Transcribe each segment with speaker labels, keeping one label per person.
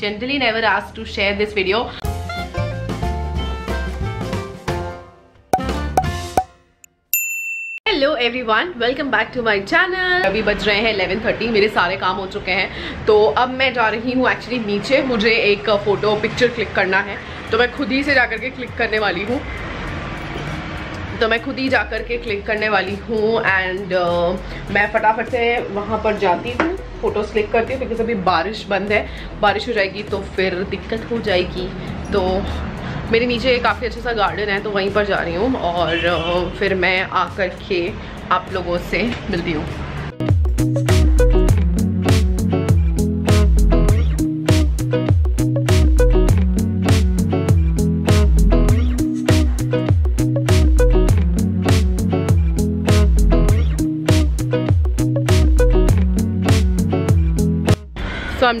Speaker 1: generally never asked to share this video. Hello everyone welcome back to my channel अभी बज रहे हैं 11:30 मेरे सारे काम हो चुके हैं। तो अब मैं जा रही हूँ एक्चुअली नीचे। मुझे एक फ़ोटो पिक्चर क्लिक करना है। तो मैं खुद ही से जा करके क्लिक करने वाली हूँ। तो मैं खुद ही जा कर के क्लिक करने वाली हूँ एंड uh, मैं फटाफट से वहाँ पर जाती हूँ। फ़ोटोज़ क्लिक करती हूँ बिकॉज़ अभी बारिश बंद है। बारिश हो जाएगी तो फिर दिक्कत हो जाएगी। तो मेरे नीचे काफ़ी अच्छा सा गार्डन है तो वहीं पर जा रही हूँ और uh, फिर मैं आकर के आप लोगों से मिलती हूँ।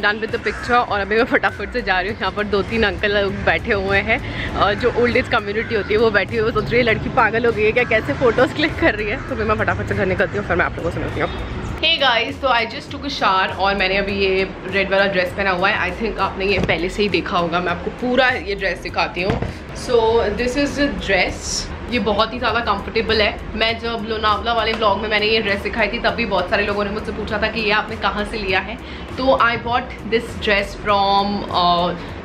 Speaker 1: डन विद द पिक्चर और अभी मैं फटाफट से जा रही हूँ। यहाँ पर दो तीन अंकल बैठे हुए हैं और जो ओल्ड एज कम्युनिटी होती है, वो बैठी हुई सोच रही है, लड़की पागल हो गई है क्या? कैसे फ़ोटोज़ क्लिक कर रही है? तो मैं फटाफट से घर निकलती हूँ, फिर मैं आप लोगों को मिलती हूँ। हे गाइस तो आई जस्ट टुक शार और मैंने अभी ये रेड वाला ड्रेस पहना हुआ है। आई थिंक आपने ये पहले से ही देखा होगा। मैं आपको पूरा ये ड्रेस दिखाती हूँ। सो दिस इज़ ड्रेस ये बहुत ही ज़्यादा कंफर्टेबल है। मैं जब लोनावला वाले ब्लॉग में मैंने ये ड्रेस दिखाई थी, तब भी बहुत सारे लोगों ने मुझसे पूछा था कि ये आपने कहाँ से लिया है। तो I what this dress from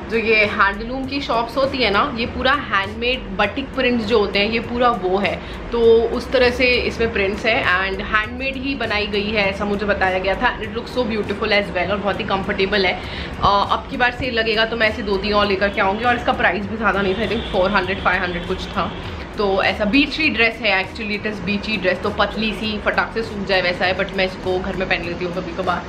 Speaker 1: जो ये हैंडलूम की शॉप्स होती है ना, ये पूरा हैंडमेड बटिक प्रिंट्स जो होते हैं, ये पूरा वो है। तो उस तरह से इसमें प्रिंट्स है एंड हैंडमेड ही बनाई गई है, ऐसा मुझे बताया गया था। It look so beautiful as well और बहुत ही कंफर्टेबल है। अब की बार सेल लगेगा तो मैं ऐसे दो तीन और लेकर के आऊँगी और इसका प्राइस भी ज़्यादा नहीं था I think four hundred five hundred कुछ था। तो ऐसा बीची ड्रेस है actually it is beachy dress तो पतली सी फटाक से सूख जाए, वैसा है बट मैं इसको घर में पहन लेती हूँ कभी कभार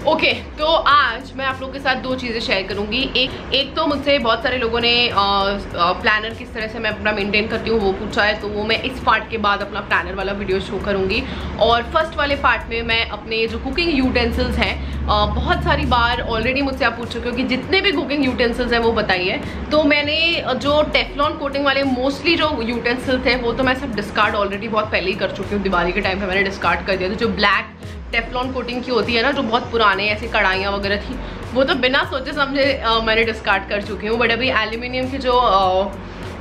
Speaker 1: ओके okay, तो आज मैं आप लोगों के साथ दो चीज़ें शेयर करूँगी। एक एक तो मुझसे बहुत सारे लोगों ने आ, आ, प्लानर किस तरह से मैं अपना मेंटेन करती हूँ वो पूछा है तो वो मैं इस पार्ट के बाद अपना प्लानर वाला वीडियो शो करूँगी। और फ़र्स्ट वाले पार्ट में मैं अपने जो कुकिंग यूटेंसिल्स हैं बहुत सारी बार ऑलरेडी मुझसे आप पूछ चुके हो कि जितने भी कुकिंग यूटेंसिल्स हैं वो बताइए। तो मैंने जो टेफलॉन कोटिंग वाले मोस्टली जो यूटेंसिल्स थे वो तो मैं सब डिस्कार्ड ऑलरेडी बहुत पहले ही कर चुकी हूँ। दिवाली के टाइम पर मैंने डिस्कार्ड कर दिया। तो जो ब्लैक टेफलॉन कोटिंग की होती है ना जो बहुत पुराने ऐसी कढ़ाइयाँ वगैरह थी वो तो बिना सोचे समझे मैंने डिस्कार्ड कर चुकी हूँ बट अभी एल्यूमिनियम की जो आ,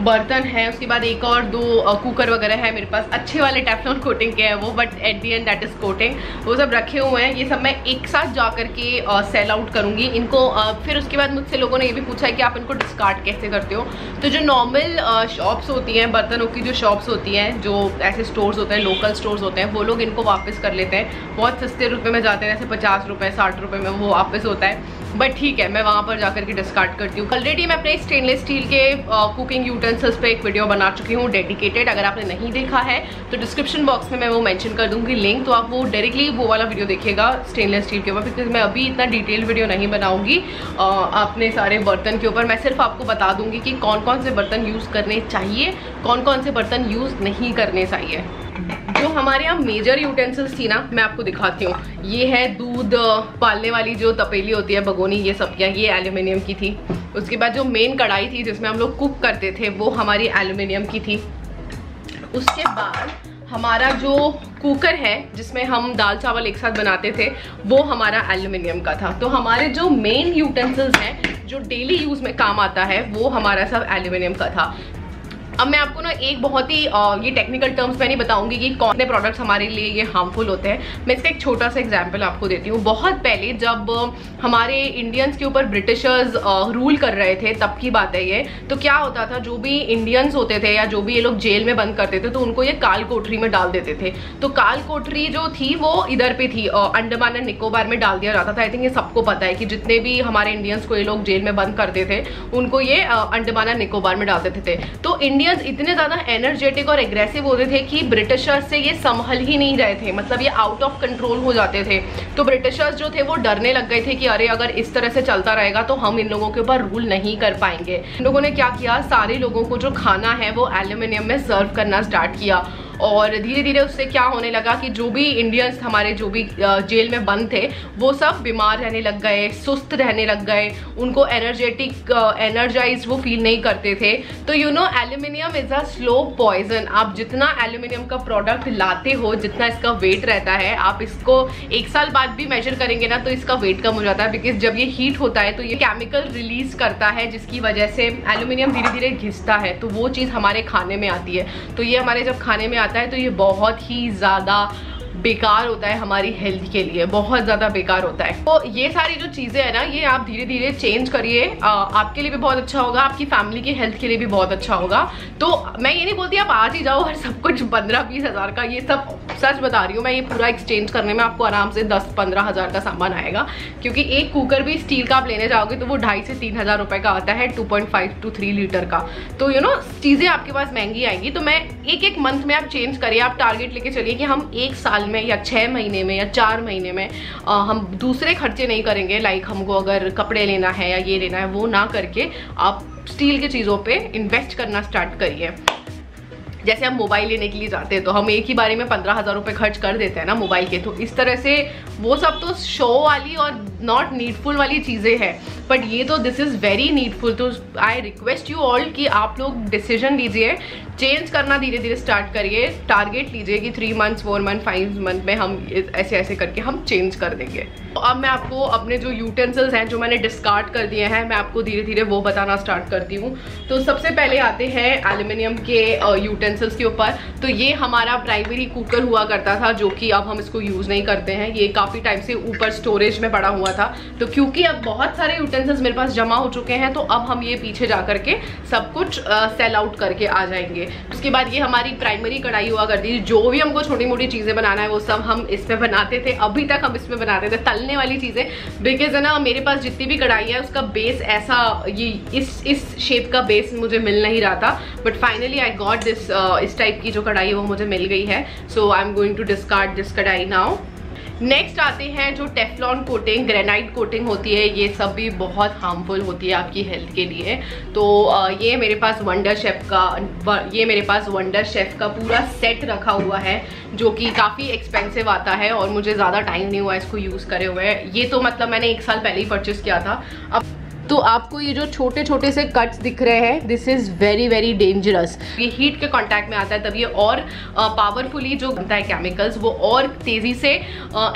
Speaker 1: बर्तन है, उसके बाद एक और दो कुकर वगैरह है मेरे पास। अच्छे वाले टेफलॉन कोटिंग के हैं वो but at the end that is coating वो सब रखे हुए हैं। ये सब मैं एक साथ जा करके सेल आउट करूँगी। इनको फिर उसके बाद मुझसे लोगों ने ये भी पूछा है कि आप इनको डिस्कार्ड कैसे करते हो? तो जो नॉर्मल शॉप्स होती हैं, बर्तनों की जो शॉप्स होती हैं, जो ऐसे स्टोर्स होते हैं लोकल स्टोर्स होते हैं, वो लोग इनको वापस कर लेते हैं। बहुत सस्ते रुपये में जाते हैं, जैसे पचास रुपये साठ रुपये में वो वापस होता है। बट ठीक है, मैं वहाँ पर जाकर के डिस्कार्ड करती हूँ। ऑलरेडी मैं अपने स्टेनलेस स्टील के कुकिंग यूटेंसिल्स पे एक वीडियो बना चुकी हूँ डेडिकेटेड अगर आपने नहीं देखा है तो डिस्क्रिप्शन बॉक्स में मैं वो मैंशन कर दूँगी लिंक तो आप वो डायरेक्टली वो वाला वीडियो देखिएगा स्टेनलेस स्टील के ऊपर बिकॉज़ मैं अभी इतना डिटेल वीडियो नहीं बनाऊँगी। अपने सारे बर्तन के ऊपर, मैं सिर्फ़ आपको बता दूँगी कि कौन कौन से बर्तन यूज़ करने चाहिए कौन कौन से बर्तन यूज़ नहीं करने चाहिए। जो हमारे यहाँ मेजर यूटेंसिल्स थी ना, मैं आपको दिखाती हूँ। ये है दूध पालने वाली जो तपेली होती है बगोनी ये सब क्या, ये एल्यूमिनियम की थी। उसके बाद जो मेन कढ़ाई थी, जिसमें हम लोग कुक करते थे, वो हमारी एल्यूमिनियम की थी। उसके बाद हमारा जो कुकर है, जिसमें हम दाल चावल एक साथ बनाते थे, वो हमारा एल्यूमिनियम का था। तो हमारे जो मेन यूटेंसिल्स हैं, जो डेली यूज़ में काम आता है, वो हमारा सब एल्यूमिनियम का था। अब मैं आपको ना एक बहुत ही ये टेक्निकल टर्म्स में नहीं बताऊँगी कि कौन से प्रोडक्ट्स हमारे लिए ये हार्मफुल होते हैं। मैं इसका एक छोटा सा एग्ज़ाम्पल आपको देती हूँ। बहुत पहले जब हमारे इंडियंस के ऊपर ब्रिटिशर्स रूल कर रहे थे, तब की बात है ये। तो क्या होता था, जो भी इंडियंस होते थे या जो भी ये लोग जेल में बंद करते थे तो उनको ये काल कोठरी में डाल देते थे। तो काल कोठरी जो थी, वो इधर पे थी अंडमान एंड निकोबार में डाल दिया जाता था। आई थिंक ये सबको पता है कि जितने भी हमारे इंडियंस को ये लोग जेल में बंद करते थे, उनको ये अंडमान एंड निकोबार में डाल देते थे। तो इंडियन इंडियंस इतने ज़्यादा एनर्जेटिक और एग्रेसिव होते थे कि ब्रिटिशर्स से ये संभल ही नहीं रहे थे। मतलब ये आउट ऑफ़ कंट्रोल हो जाते थे। तो ब्रिटिशर्स जो थे वो डरने लग गए थे कि अरे, अगर इस तरह से चलता रहेगा तो हम इन लोगों के ऊपर रूल नहीं कर पाएँगे। इन लोगों ने क्या किया? सारे लोगों को जो खाना है वो एल्यूमिनियम में सर्व करना स्टार्ट किया। और धीरे धीरे उससे क्या होने लगा कि जो भी इंडियंस हमारे, जो भी जेल में बंद थे, वो सब बीमार रहने लग गए, सुस्त रहने लग गए। उनको एनर्जेटिक एनर्जाइज वो फील नहीं करते थे। तो you know aluminium is a slow poison आप जितना एल्यूमिनियम का प्रोडक्ट लाते हो, जितना इसका वेट रहता है, आप इसको एक साल बाद भी मेजर करेंगे ना तो इसका वेट कम हो जाता है। बिकॉज़ जब ये हीट होता है तो ये केमिकल रिलीज़ करता है, जिसकी वजह से एल्यूमिनियम धीरे धीरे घिसता है। तो वो चीज़ हमारे खाने में आती है। तो ये हमारे जब खाने में आता है तो ये बहुत ही ज़्यादा बेकार होता है हमारी हेल्थ के लिए, बहुत ज़्यादा बेकार होता है। तो ये सारी जो चीज़ें हैं ना, ये आप धीरे धीरे चेंज करिए आपके लिए भी बहुत अच्छा होगा, आपकी फैमिली की हेल्थ के लिए भी बहुत अच्छा होगा। तो मैं ये नहीं बोलती आप आज ही जाओ और सब कुछ पंद्रह बीस हज़ार का ये सब, सच बता रही हूँ मैं, ये पूरा एक्सचेंज करने में आपको आराम से दस पंद्रह हज़ार का सामान आएगा। क्योंकि एक कुकर भी स्टील का आप लेने जाओगे तो वो ढाई से तीन हज़ार रुपए का आता है two point five two three litre का। तो यू नो चीज़ें आपके पास महँगी आएँगी। तो मैं एक एक मंथ में आप चेंज करिए, आप टारगेट लेके चलिए कि हम एक साल में या छः महीने में या चार महीने में आ, हम दूसरे खर्चे नहीं करेंगे। लाइक हमको अगर कपड़े लेना है या ये लेना है वो ना करके आप स्टील की चीज़ों पे इन्वेस्ट करना स्टार्ट करिए। जैसे हम मोबाइल लेने के लिए जाते हैं तो हम एक ही बारे में पंद्रह हज़ार रुपये खर्च कर देते हैं ना मोबाइल के तो इस तरह से वो सब तो शो वाली और नॉट नीडफुल वाली चीज़ें हैं। बट ये तो दिस इज़ वेरी नीडफुल तो आई रिक्वेस्ट यू ऑल कि आप लोग डिसीज़न लीजिए चेंज करना धीरे धीरे स्टार्ट करिए टारगेट लीजिए कि three months four month five month में हम ऐसे ऐसे करके हम चेंज कर देंगे। तो अब मैं आपको अपने जो यूटेंसिल्स हैं, जो मैंने डिस्कार्ड कर दिए हैं, मैं आपको धीरे धीरे वो बताना स्टार्ट करती हूँ। तो सबसे पहले आते हैं एल्यूमिनियम के यूटेंसिल्स के ऊपर तो ये हमारा प्राइमरी कुकर हुआ करता था, जो कि अब हम इसको यूज़ नहीं करते हैं। ये काफ़ी टाइम से ऊपर स्टोरेज में पड़ा हुआ था। तो क्योंकि अब बहुत सारे यूटेंसिल्स मेरे पास जमा हो चुके हैं तो अब हम ये पीछे जा करके सब कुछ सेल आउट करके आ जाएँगे। उसके बाद ये हमारी प्राइमरी कढ़ाई हुआ करती थी। जो भी हमको छोटी मोटी चीज़ें बनाना है, वो सब हम इसमें बनाते थे। अभी तक हम इसमें बनाते थे। तलने वाली चीज़ें बिकॉज़ है ना, मेरे पास जितनी भी कढ़ाई है, उसका बेस ऐसा, ये इस इस शेप का बेस मुझे मिल नहीं रहा था। But finally I got this इस टाइप की जो कढ़ाई है वो मुझे मिल गई है। So I am going to discard this कढ़ाई नाउ नेक्स्ट आते हैं जो टेफलॉन कोटिंग ग्रेनाइट कोटिंग होती है, ये सब भी बहुत हार्मफुल होती है आपकी हेल्थ के लिए। तो ये मेरे पास वंडर शेफ का, ये मेरे पास वंडर शेफ का पूरा सेट रखा हुआ है, जो कि काफ़ी एक्सपेंसिव आता है और मुझे ज़्यादा टाइम नहीं हुआ इसको यूज़ करे हुए। ये तो मतलब मैंने एक साल पहले ही परचेस किया था। अब तो आपको ये जो छोटे छोटे से कट्स दिख रहे हैं this is very very dangerous ये हीट के कांटेक्ट में आता है, तब ये और पावरफुली जो बनता है केमिकल्स वो और तेज़ी से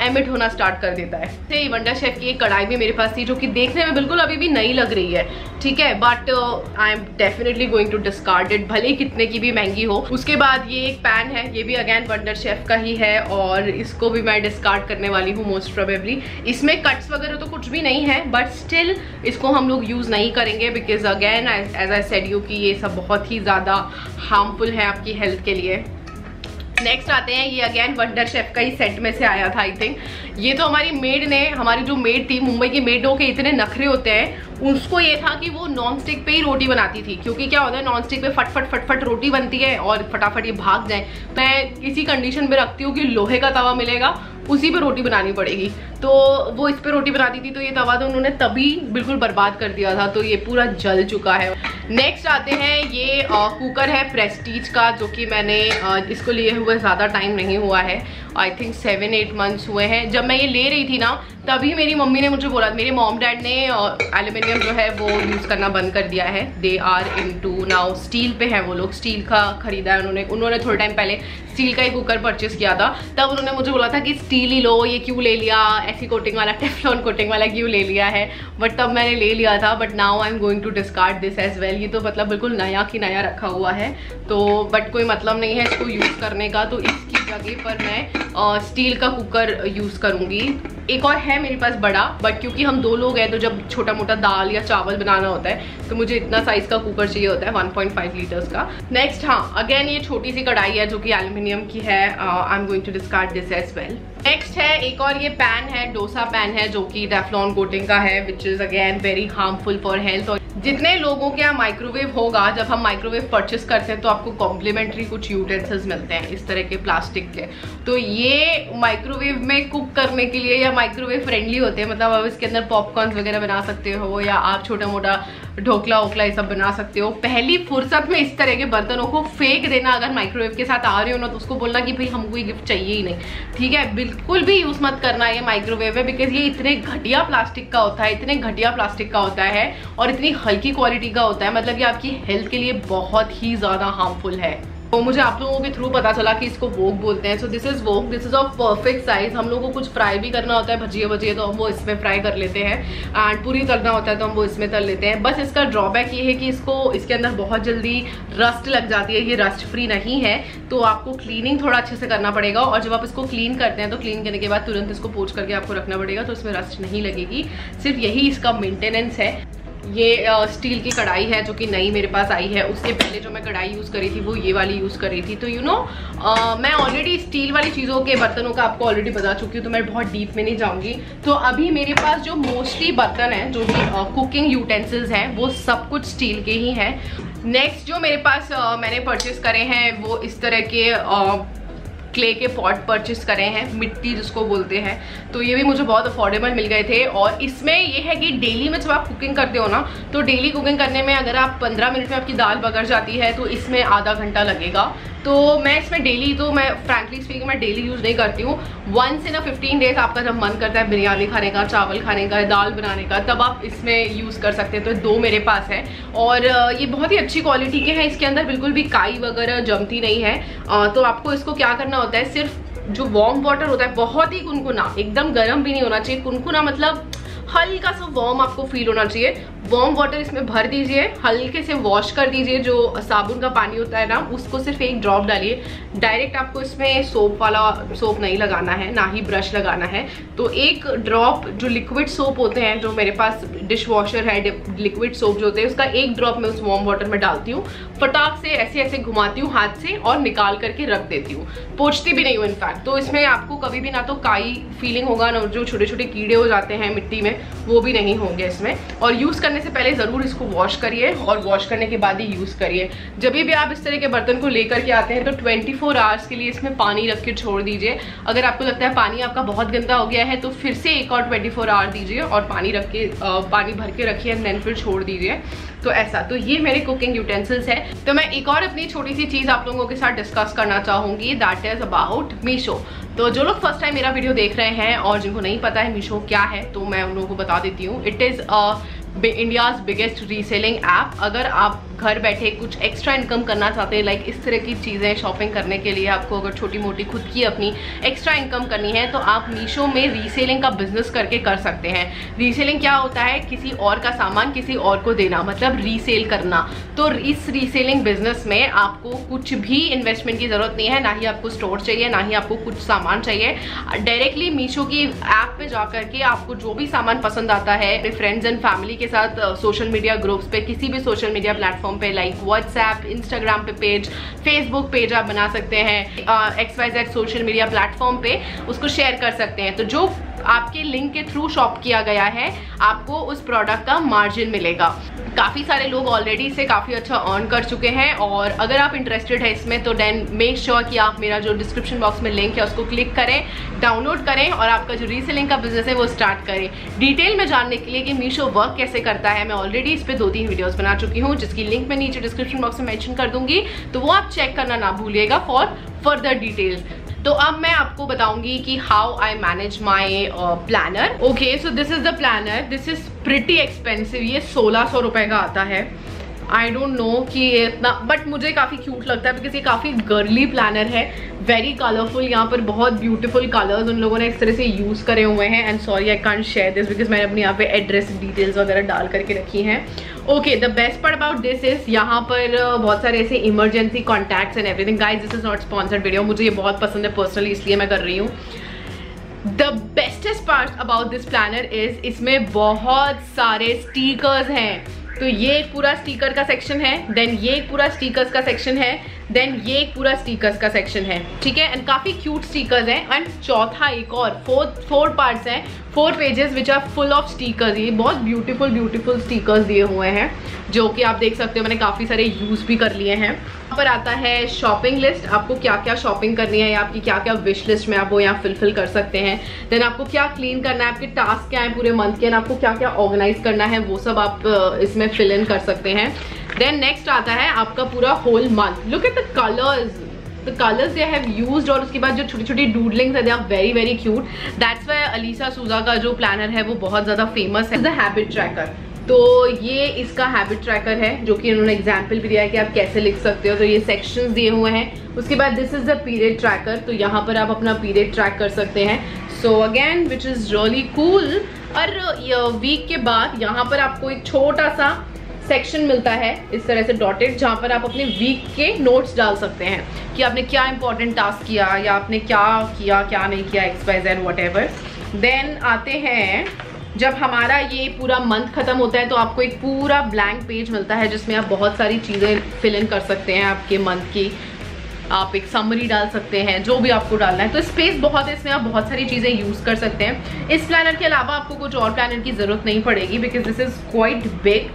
Speaker 1: एमिट होना स्टार्ट कर देता है। से वंडर शेफ की एक कढ़ाई भी मेरे पास थी, जो कि देखने में बिल्कुल अभी भी नई लग रही है, ठीक है? But I am definitely going to discard it भले ही कितने की भी महँगी हो। उसके बाद ये एक पैन है, ये भी अगेन वंडर शेफ का ही है, और इसको भी मैं डिस्कार्ड करने वाली हूँ मोस्ट प्रोबेबली इसमें कट्स वगैरह तो कुछ भी नहीं है बट स्टिल इसको हम लोग यूज़ नहीं करेंगे because again as I said you कि ये सब बहुत ही ज़्यादा हार्मफुल है आपकी हेल्थ के लिए। नेक्स्ट आते हैं, ये अगेन वंडर शेफ का ही सेट में से आया था आई थिंक ये तो हमारी मेड ने, हमारी जो मेड थी, मुंबई की मेडों के इतने नखरे होते हैं, उसको ये था कि वो नॉन स्टिक पे ही रोटी बनाती थी, क्योंकि क्या होता है नॉन स्टिक पे फटफट फटफट रोटी बनती है और फटाफट ये भाग जाए। मैं इसी कंडीशन में रखती हूँ कि लोहे का तवा मिलेगा, उसी पे रोटी बनानी पड़ेगी। तो वो इस पे रोटी बनाती थी तो ये तवा तो उन्होंने तभी बिल्कुल बर्बाद कर दिया था तो ये पूरा जल चुका है। नेक्स्ट आते हैं, ये कुकर है प्रेस्टीज का, जो कि मैंने इसको लिए हुए ज़्यादा टाइम नहीं हुआ है। I think seven eight months हुए हैं। जब मैं ये ले रही थी ना, तभी मेरी मम्मी ने मुझे बोला, मेरे मॉम डैड ने एल्यूमिनियम जो है वो यूज़ करना बंद कर दिया है। They are into now steel पे है वो लोग। स्टील का खरीदा है उन्होंने। उन्होंने थोड़े टाइम पहले स्टील का ही कुकर परचेस किया था। तब उन्होंने मुझे बोला था कि स्टील ही लो, ये क्यों ले लिया? ऐसी कोटिंग वाला टेफलॉन कोटिंग वाला क्यों ले लिया है? बट तब मैंने ले लिया था। But now I am going to discard this as well ये तो मतलब बिल्कुल नया की नया रखा हुआ है। तो बट कोई मतलब नहीं है इसको यूज़ करने का तो इसकी जगह पर मैं स्टील का कुकर यूज़ करूँगी। एक और है मेरे पास बड़ा बट क्योंकि हम दो लोग हैं तो जब छोटा मोटा दाल या चावल बनाना होता है तो मुझे इतना साइज़ का कुकर चाहिए होता है 1.5 लीटर्स का। नेक्स्ट हाँ अगेन ये छोटी सी कढ़ाई है, जो कि एल्यूमिनियम की है I am going to discard this as well next है, एक और ये पैन है, डोसा पैन है, जो कि डेफलॉन कोटिंग का है which is again very harmful for health और जितने लोगों के यहाँ माइक्रोवेव होगा, जब हम माइक्रोवेव परचेस करते हैं तो आपको कॉम्प्लीमेंट्री कुछ यूटेंसिल्स मिलते हैं, इस तरह के प्लास्टिक के। तो ये माइक्रोवेव में कुक करने के लिए या माइक्रोवेव फ्रेंडली होते हैं मतलब आप इसके अंदर पॉपकॉर्न वगैरह बना सकते हो, या आप छोटा मोटा ढोकला ओकला ये सब बना सकते हो। पहली फुर्सत में इस तरह के बर्तनों को फेंक देना अगर माइक्रोवेव के साथ आ रहे हो ना तो उसको बोलना कि भाई हमको ये गिफ्ट चाहिए ही नहीं। ठीक है? बिल्कुल भी यूज़ मत करना ये माइक्रोवेव है बिकॉज़ ये इतने घटिया प्लास्टिक का होता है, इतने घटिया प्लास्टिक का होता है और इतनी हल्की क्वालिटी का होता है मतलब ये आपकी हेल्थ के लिए बहुत ही ज़्यादा हार्मफुल है। तो मुझे आप लोगों के थ्रू पता चला कि इसको वोक बोलते हैं। So this is wok this is of perfect size हम लोगों को कुछ फ्राई भी करना होता है, भजिए भजिए तो हम वो इसमें फ्राई कर लेते हैं। एंड पूरी तलना होता है तो हम वो इसमें तल लेते हैं। बस इसका ड्रॉबैक ये है कि इसको, इसके अंदर बहुत जल्दी रस्ट लग जाती है। ये रस्ट फ्री नहीं है। तो आपको क्लीनिंग थोड़ा अच्छे से करना पड़ेगा। और जब आप इसको क्लीन करते हैं तो क्लीन करने के बाद तुरंत इसको पोच करके आपको रखना पड़ेगा तो इसमें रस्ट नहीं लगेगी। सिर्फ़ यही इसका मेंटेनेंस है। ये स्टील की कढ़ाई है जो कि नई मेरे पास आई है। उसके पहले जो मैं कढ़ाई यूज़ करी थी वो ये वाली यूज़ करी थी। तो यू you नो know, मैं ऑलरेडी स्टील वाली चीज़ों के बर्तनों का आपको ऑलरेडी बता चुकी हूँ तो मैं बहुत डीप में नहीं जाऊँगी। तो अभी मेरे पास जो मोस्टली बर्तन है जो भी कुकिंग यूटेंसिल्स हैं वो सब कुछ स्टील के ही हैं। नेक्स्ट जो मेरे पास uh, मैंने परचेस करे हैं वो इस तरह के uh, क्ले के पॉट परचेस करे हैं, मिट्टी जिसको बोलते हैं। तो ये भी मुझे बहुत अफोर्डेबल मिल गए थे और इसमें ये है कि डेली में जब आप कुकिंग करते हो ना तो डेली कुकिंग करने में अगर आप 15 मिनट में आपकी दाल बगड़ जाती है तो इसमें आधा घंटा लगेगा। तो मैं इसमें डेली तो मैं फ्रैंकली स्पीकिंग मैं डेली यूज़ नहीं करती हूँ। Once in a fifteen days आपका जब मन करता है बिरयानी खाने का, चावल खाने का, दाल बनाने का, तब आप इसमें यूज़ कर सकते हैं। तो दो मेरे पास है। और ये बहुत ही अच्छी क्वालिटी के हैं। इसके अंदर बिल्कुल भी काई वगैरह जमती नहीं है। तो आपको इसको क्या करना होता है, सिर्फ़ जो वार्म वाटर होता है, बहुत ही कुनकुना, एकदम गर्म भी नहीं होना चाहिए। कुनकुना मतलब हल्का सा वार्म आपको फील होना चाहिए। वार्म वाटर इसमें भर दीजिए, हल्के से वॉश कर दीजिए, जो साबुन का पानी होता है ना, उसको सिर्फ़ एक ड्रॉप डालिए। डायरेक्ट आपको इसमें सोप वाला सोप नहीं लगाना है, ना ही ब्रश लगाना है। तो एक ड्रॉप जो लिक्विड सोप होते हैं, जो मेरे पास डिश वॉशर है लिक्विड सोप जो होते हैं, उसका एक ड्रॉप मैं उस वार्म वाटर में डालती हूँ। फटाक से ऐसे ऐसे घुमाती हूँ हाथ से और निकाल करके रख देती हूँ। पोछती भी नहीं हूँ इनफैक्ट तो इसमें आपको कभी भी ना तो काई फीलिंग होगा ना, जो छोटे छोटे कीड़े हो जाते हैं मिट्टी में, वो भी नहीं होंगे इसमें। और यूज़ से पहले ज़रूर इसको वॉश करिए और वॉश करने के बाद ही यूज़ करिए। जब भी आप इस तरह के बर्तन को लेकर के आते हैं तो 24 फोर आवर्स के लिए इसमें पानी रख के छोड़ दीजिए। अगर आपको लगता है पानी आपका बहुत गंदा हो गया है तो फिर से एक और 24 फोर आवर दीजिए और पानी रख के पानी भर के रखिए एंड देन फिर छोड़ दीजिए। तो ऐसा तो ये मेरे कुकिंग यूटेंसिल्स है। तो मैं एक और अपनी छोटी सी चीज़ आप लोगों के साथ डिस्कस करना चाहूँगी दैट इज़ अबाउट मीशो तो जो लोग फ़र्स्ट टाइम मेरा वीडियो देख रहे हैं और जिनको नहीं पता है मीशो क्या है तो मैं उन लोगों को बता देती हूँ। It is India's biggest reselling app अगर आप घर बैठे कुछ एक्स्ट्रा इनकम करना चाहते हैं लाइक इस तरह की चीज़ें शॉपिंग करने के लिए आपको अगर छोटी मोटी खुद की अपनी एक्स्ट्रा इनकम करनी है तो आप मीशो में रीसेलिंग का बिज़नेस करके कर सकते हैं। रीसेलिंग क्या होता है? किसी और का सामान किसी और को देना मतलब रीसेल करना। तो इस रीसेलिंग बिज़नेस में आपको कुछ भी इन्वेस्टमेंट की ज़रूरत नहीं है, ना ही आपको स्टोर चाहिए, ना ही आपको कुछ सामान चाहिए। डायरेक्टली मीशो की ऐप पे जा करके आपको जो भी सामान पसंद आता है अपने फ्रेंड्स एंड फैमिली के साथ सोशल मीडिया ग्रुप्स पे, किसी भी सोशल मीडिया प्लेटफॉर्म पे लाइक व्हाट्सएप इंस्टाग्राम पे पेज फेसबुक पेज आप बना सकते हैं X Y Z social media platform पे उसको शेयर कर सकते हैं। तो जो आपके लिंक के थ्रू शॉप किया गया है, आपको उस प्रोडक्ट का मार्जिन मिलेगा। काफ़ी सारे लोग ऑलरेडी इसे काफ़ी अच्छा अर्न कर चुके हैं और अगर आप इंटरेस्टेड है इसमें तो देन मेक श्योर कि आप मेरा जो डिस्क्रिप्शन बॉक्स में लिंक है, उसको क्लिक करें डाउनलोड करें और आपका जो रीसेलिंग का बिज़नेस है, वो स्टार्ट करें। डिटेल में जानने के लिए कि मीशो वर्क कैसे करता है, मैं ऑलरेडी इस पर दो तीन वीडियोज़ बना चुकी हूँ, जिसकी लिंक मैं नीचे डिस्क्रिप्शन बॉक्स में मैंशन कर दूँगी तो वो आप चेक करना ना भूलिएगा फॉर फर्दर डिटेल्स तो अब मैं आपको बताऊँगी कि how I manage my planner okay so this is the planner this is pretty expensive ये सोलह सौ रुपए का आता है. आई डोंट नो कि ये इतना बट मुझे काफ़ी क्यूट लगता है बिकॉज़ ये काफ़ी गर्ली प्लानर है। वेरी कलरफुल यहाँ पर बहुत ब्यूटीफुल कलर्स उन लोगों ने इस तरह से यूज़ करे हुए हैं। And sorry I can't share this because मैंने अपने यहाँ पे एड्रेस डिटेल्स वगैरह डाल करके रखी हैं। Okay the best part about this is यहाँ पर uh, बहुत सारे ऐसे emergency contacts and everything guys this is not sponsored video मुझे ये बहुत पसंद है पर्सनली इसलिए मैं कर रही हूँ। The bestest part about this planner is इसमें बहुत सारे स्टीकर्स हैं। तो ये एक पूरा स्टीकर का सेक्शन है देन ये एक पूरा स्टीकर्स का सेक्शन है देन ये एक पूरा स्टीकर्स का सेक्शन है, ठीक है? एंड काफ़ी क्यूट स्टीकर्स हैं। एंड चौथा एक और फोर फोर पार्ट्स हैं। Four pages which are full of stickers ये बहुत ब्यूटीफुल ब्यूटीफुल स्टीकर्स दिए हुए हैं, जो कि आप देख सकते हो, मैंने काफ़ी सारे यूज़ भी कर लिए हैं। पर आता है शॉपिंग लिस्ट आपको क्या क्या शॉपिंग करनी है या आपकी क्या क्या विश लिस्ट में आप वो यहाँ फिलफिल कर सकते हैं. देन आपको क्या क्लीन करना है, आपके टास्क क्या है पूरे मंथ के आपको क्या क्या ऑर्गेनाइज करना है, वो सब आप इसमें फिल इन कर सकते हैं. देन नेक्स्ट आता है आपका पूरा whole month look at the colours the colours they have used और उसके बाद जो छोटी छोटी डूडलिंग्स है they are very very cute that's why Alisa Souza का जो प्लानर है, वो बहुत ज़्यादा फ़ेमस है. द हैबिट ट्रैकर तो ये इसका हैबिट ट्रैकर है, जो कि इन्होंने एग्ज़ाम्पल भी दिया है कि आप कैसे लिख सकते हो। तो ये सेक्शंस दिए हुए हैं। उसके बाद this is the period tracker तो यहाँ पर आप अपना पीरियड ट्रैक कर सकते हैं। So again which is really cool और वीक के बाद यहाँ पर आपको एक छोटा सा सेक्शन मिलता है, इस तरह से डॉटेड जहाँ पर आप अपने वीक के नोट्स डाल सकते हैं कि आपने क्या इंपॉर्टेंट टास्क किया या आपने क्या किया, क्या नहीं किया एक्सपाइज एंड वट देन आते हैं जब हमारा ये पूरा मंथ खत्म होता है तो आपको एक पूरा ब्लैंक पेज मिलता है, जिसमें आप बहुत सारी चीज़ें फिल इन कर सकते हैं आपके मंथ की। आप एक समरी डाल सकते हैं, जो भी आपको डालना है। तो स्पेस बहुत है, इसमें आप बहुत सारी चीज़ें यूज़ कर सकते हैं। इस प्लानर के अलावा आपको कुछ और प्लानर की ज़रूरत नहीं पड़ेगी because this is quite big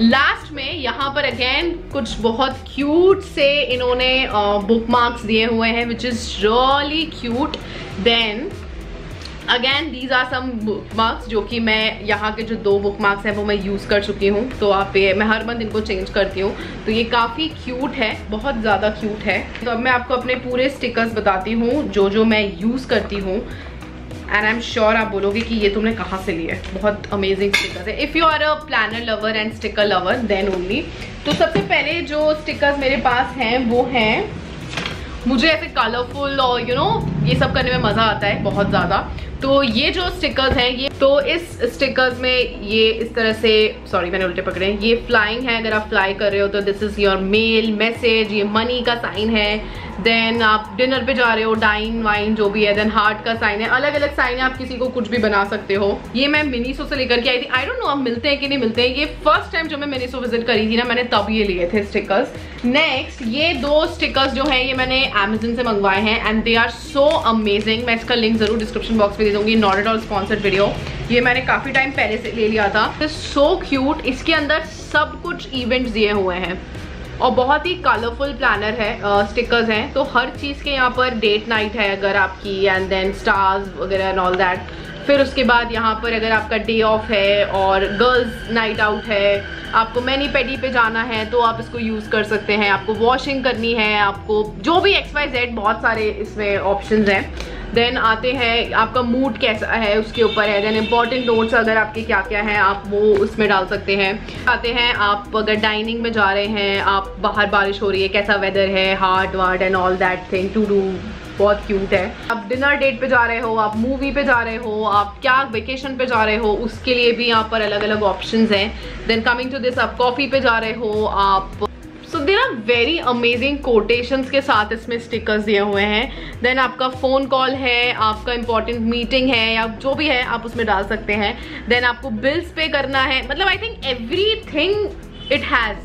Speaker 1: last में यहाँ पर अगेन कुछ बहुत क्यूट से इन्होंने बुक मार्क्स दिए हुए हैं which is really cute then again these are some bookmarks जो कि मैं यहाँ के जो दो बुक मार्क्स हैं, वो मैं यूज़ कर चुकी हूँ। तो आप ये, मैं हर मंथ इनको चेंज करती हूँ। तो ये काफ़ी क्यूट है, बहुत ज़्यादा क्यूट है। तो अब मैं आपको अपने पूरे स्टिकर्स बताती हूँ, जो जो मैं यूज़ करती हूँ। एंड आई एम श्योर आप बोलोगे कि ये तुमने कहाँ से लिए? बहुत अमेजिंग स्टिकर्स है। If you are a planner lover and sticker lover then only तो सबसे पहले जो स्टिकर्स मेरे पास हैं, वो हैं। मुझे ऐसे कलरफुल और यू नो ये सब करने में मज़ा आता है, बहुत ज़्यादा। तो ये जो स्टिकर्स हैं, ये तो इस स्टिकर्स में ये इस तरह से सॉरी मैंने उल्टे पकड़े हैं। ये फ्लाइंग है, अगर आप फ्लाई कर रहे हो तो this is your mail message ये मनी का साइन है। देन आप डिनर पे जा रहे हो डाइन वाइन जो भी है देन हार्ट का साइन है। अलग अलग साइन है, आप किसी को कुछ भी बना सकते हो। ये मैं मिनीसो से लेकर के आई थी। आई डोंट नो आप मिलते हैं कि नहीं मिलते हैं। ये फ़र्स्ट टाइम जो मैं मिनीसो विज़िट करी थी ना, मैंने तब ये लिए थे स्टिकर्स नेक्स्ट ये दो स्टिकर्स जो है, ये मैंने अमेजन से मंगवाए हैं and they are so amazing मैं इसका लिंक ज़रूर डिस्क्रिप्शन बॉक्स में दे दूँगी। Not at all sponsored video ये मैंने काफ़ी टाइम पहले से ले लिया था। सो क्यूट इसके अंदर सब कुछ इवेंट्स दिए हुए हैं। और बहुत ही कलरफुल प्लानर है स्टिकर्स हैं। तो हर चीज़ के यहाँ पर डेट नाइट है अगर आपकी एंड देन स्टार्स वगैरह एंड ऑल दैट फिर उसके बाद यहाँ पर अगर आपका डे ऑफ़ है और गर्ल्स नाइट आउट है, आपको मैनी पेडी पे जाना है तो आप इसको यूज़ कर सकते हैं। आपको वॉशिंग करनी है, आपको जो भी एक्स वाई जेड बहुत सारे इसमें ऑप्शंस हैं। देन आते हैं, आपका मूड कैसा है उसके ऊपर है देन इंपॉर्टेंट नोट्स अगर आपके क्या क्या हैं, आप वो उसमें डाल सकते हैं। आते हैं, आप अगर डाइनिंग में जा रहे हैं, आप बाहर बारिश हो रही है, कैसा वेदर है hard ward and all that thing to do बहुत क्यूट है। आप डिनर डेट पे जा रहे हो, आप मूवी पे जा रहे हो, आप क्या वेकेशन पे जा रहे हो, उसके लिए भी यहाँ पर अलग अलग ऑप्शंस हैं। देन कमिंग टू दिस आप कॉफ़ी पे जा रहे हो, आप आर वेरी अमेजिंग कोटेशंस के साथ इसमें स्टिकर्स दिए हुए हैं। देन आपका फ़ोन कॉल है आपका इंपॉर्टेंट मीटिंग है या जो भी है आप उसमें डाल सकते हैं। देन आपको बिल्स पे करना है। मतलब I think everything it has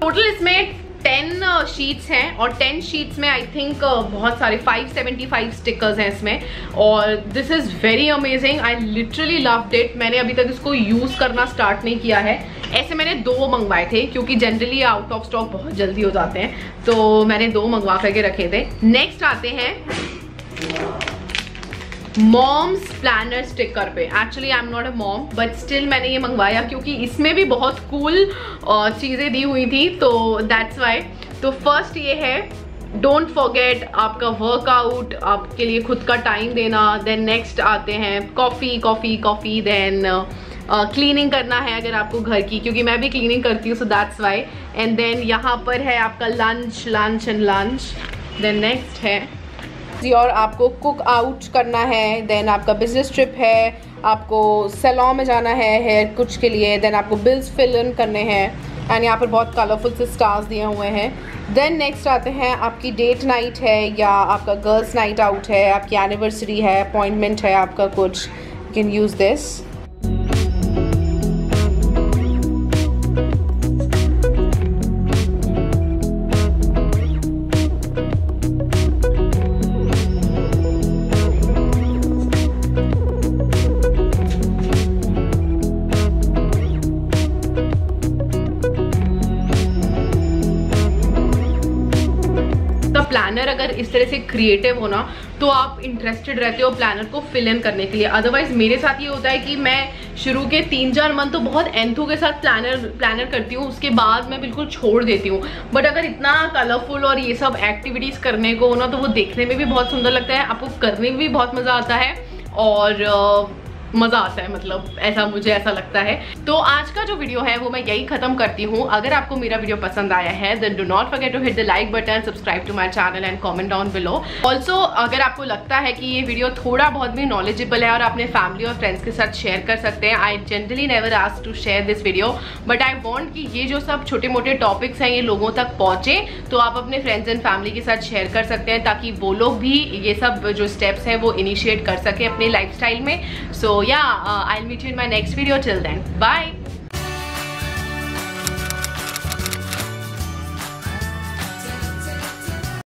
Speaker 1: total इसमें टेन शीट्स uh, हैं और टेन शीट्स में आई थिंक uh, बहुत सारे 575 स्टिकर्स हैं इसमें। और this is very amazing I literally love it मैंने अभी तक इसको यूज़ करना स्टार्ट नहीं किया है। ऐसे मैंने दो मंगवाए थे क्योंकि जनरली आउट ऑफ़ स्टॉक बहुत जल्दी हो जाते हैं तो मैंने दो मंगवा करके रखे थे। नेक्स्ट आते हैं मॉम्स प्लानर स्टिकर पे। Actually I am not a mom but still मैंने ये मंगवाया क्योंकि इसमें भी बहुत कूल cool, चीज़ें दी हुई थी तो दैट्स वाई तो फ़र्स्ट ये है डोंट फॉरगेट आपका वर्कआउट आपके लिए खुद का टाइम देना। देन नेक्स्ट आते हैं coffee coffee coffee then cleaning uh, करना है अगर आपको घर की क्योंकि मैं भी क्लीनिंग करती हूँ so that's why and then यहाँ पर है आपका lunch lunch and lunch then next है. जी और आपको कुक आउट करना है देन आपका बिज़नेस ट्रिप है आपको सेलॉ में जाना है हेयर कुछ के लिए देन आपको बिल्स फिल इन करने हैं. एंड यहाँ पर बहुत कलरफुल से स्टार्स दिए हुए हैं. देन नेक्स्ट आते हैं आपकी डेट नाइट है या आपका गर्ल्स नाइट आउट है आपकी एनिवर्सरी है अपॉइंटमेंट है आपका कुछ. यू कैन यूज़ दिस तरह से क्रिएटिव हो ना तो आप इंटरेस्टेड रहते हो प्लानर को फिल इन करने के लिए। अदरवाइज़ मेरे साथ ये होता है कि मैं शुरू के तीन चार मंथ तो बहुत एंथो के साथ प्लानर प्लानर करती हूँ, उसके बाद मैं बिल्कुल छोड़ देती हूँ। बट अगर इतना कलरफुल और ये सब एक्टिविटीज़ करने को ना तो वो देखने में भी बहुत सुंदर लगता है, आपको करने में भी बहुत मज़ा आता है। और मज़ा आता है मतलब ऐसा मुझे ऐसा लगता है। तो आज का जो वीडियो है, वो मैं यही खत्म करती हूँ। अगर आपको मेरा वीडियो पसंद आया है then do not forget to hit the like button subscribe to my channel and comment down below also अगर आपको लगता है कि ये वीडियो थोड़ा बहुत भी नॉलेजेबल है और अपने फैमिली और फ्रेंड्स के साथ शेयर कर सकते हैं I generally never ask to share this video but I want कि ये जो सब छोटे मोटे टॉपिक्स हैं, ये लोगों तक पहुँचे तो आप अपने फ्रेंड्स एंड फैमिली के साथ शेयर कर सकते हैं, ताकि वो लोग भी ये सब जो स्टेप्स हैं, वो इनिशिएट कर सके अपने लाइफ में। सो yeah uh, i'll meet you in my next video. Till then bye.